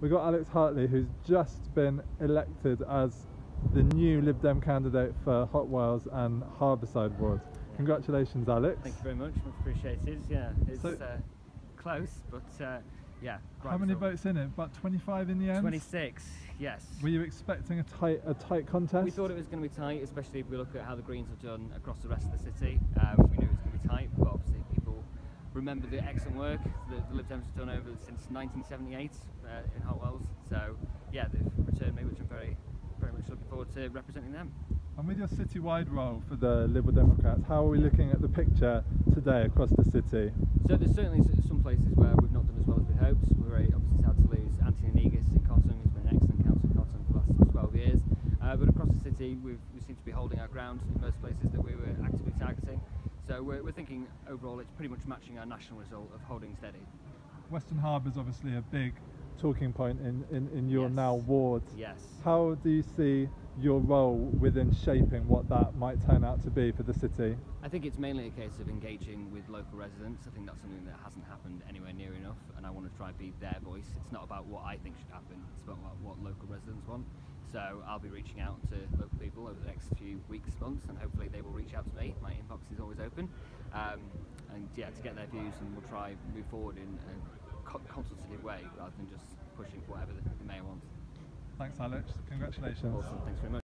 We've got Alex Hartley, who's just been elected as the new Lib Dem candidate for Hotwells and Harbourside Ward. Congratulations, Alex. Thank you very much, much appreciated. Yeah, it's So- uh, close, but uh, yeah. How many result. votes in it? About 25 in the end? 26, yes. Were you expecting a tight a tight contest? We thought it was going to be tight, especially if we look at how the Greens have done across the rest of the city. Um, we knew it was going to be tight, but obviously people remember the excellent work that the Lib Dems have done over since 1978 uh, in Hotwells. So yeah, they've returned me, which I'm very, very much looking forward to representing them. And with your citywide role for the Liberal Democrats, how are we looking at the picture today across the city? So there's certainly some places where we've not done as well as we'd hoped. We're very obviously sad to lose Anthony Negus in Cotham, who's been an excellent councillor in Cotham for the last 12 years. Uh, but across the city, we've, we seem to be holding our ground in most places that we were. So we're, we're thinking overall it's pretty much matching our national result of holding steady. Western Harbour is obviously a big talking point in, in, in your Yes. now ward. Yes. How do you see your role within shaping what that might turn out to be for the city? I think it's mainly a case of engaging with local residents. I think that's something that hasn't happened anywhere near enough, and I want to try and be their voice. It's not about what I think should happen, it's about what, what local residents want. So I'll be reaching out to local people over the next few weeks, months, and hopefully they will reach out to me. My inbox is always open. Um, and yeah, to get their views, and we'll try move forward in a co- consultative way rather than just pushing for whatever the, the mayor wants. Thanks, Alex. Congratulations. Awesome, thanks very much.